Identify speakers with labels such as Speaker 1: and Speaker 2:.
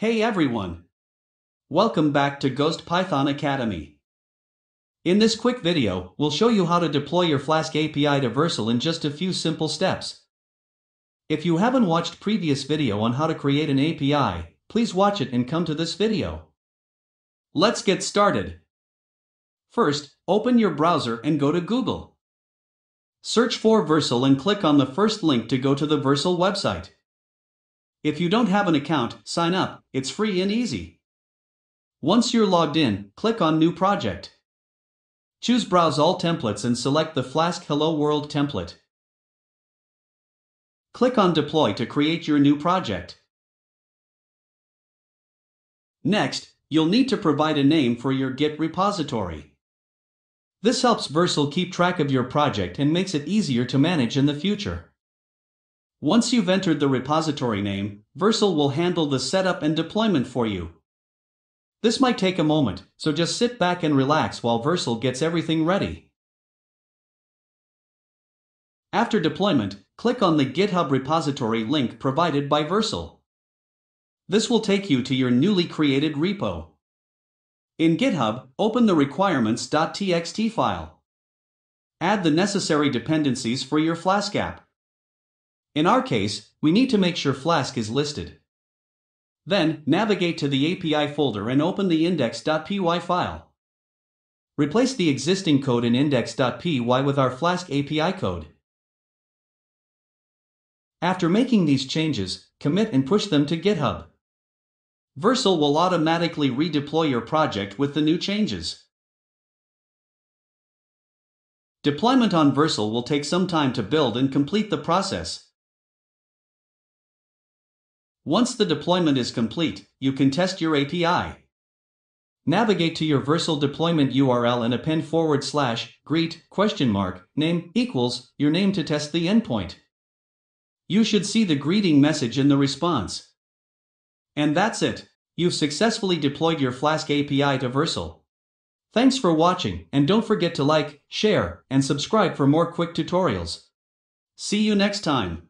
Speaker 1: Hey everyone! Welcome back to Ghost Python Academy. In this quick video, we'll show you how to deploy your Flask API to Vercel in just a few simple steps. If you haven't watched previous video on how to create an API, please watch it and come to this video. Let's get started. First, open your browser and go to Google. Search for Vercel and click on the first link to go to the Vercel website. If you don't have an account, sign up, it's free and easy. Once you're logged in, click on New Project. Choose Browse All Templates and select the Flask Hello World template. Click on Deploy to create your new project. Next, you'll need to provide a name for your Git repository. This helps Vercel keep track of your project and makes it easier to manage in the future. Once you've entered the repository name, Vercel will handle the setup and deployment for you. This might take a moment, so just sit back and relax while Vercel gets everything ready. After deployment, click on the GitHub repository link provided by Vercel. This will take you to your newly created repo. In GitHub, open the requirements.txt file. Add the necessary dependencies for your Flask app. In our case, we need to make sure Flask is listed. Then, navigate to the API folder and open the index.py file. Replace the existing code in index.py with our Flask API code. After making these changes, commit and push them to GitHub. Vercel will automatically redeploy your project with the new changes. Deployment on Vercel will take some time to build and complete the process. Once the deployment is complete, you can test your API. Navigate to your Vercel deployment URL and append forward slash greet question mark name equals your name to test the endpoint. You should see the greeting message in the response. And that's it. You've successfully deployed your Flask API to Vercel. Thanks for watching and don't forget to like, share, and subscribe for more quick tutorials. See you next time.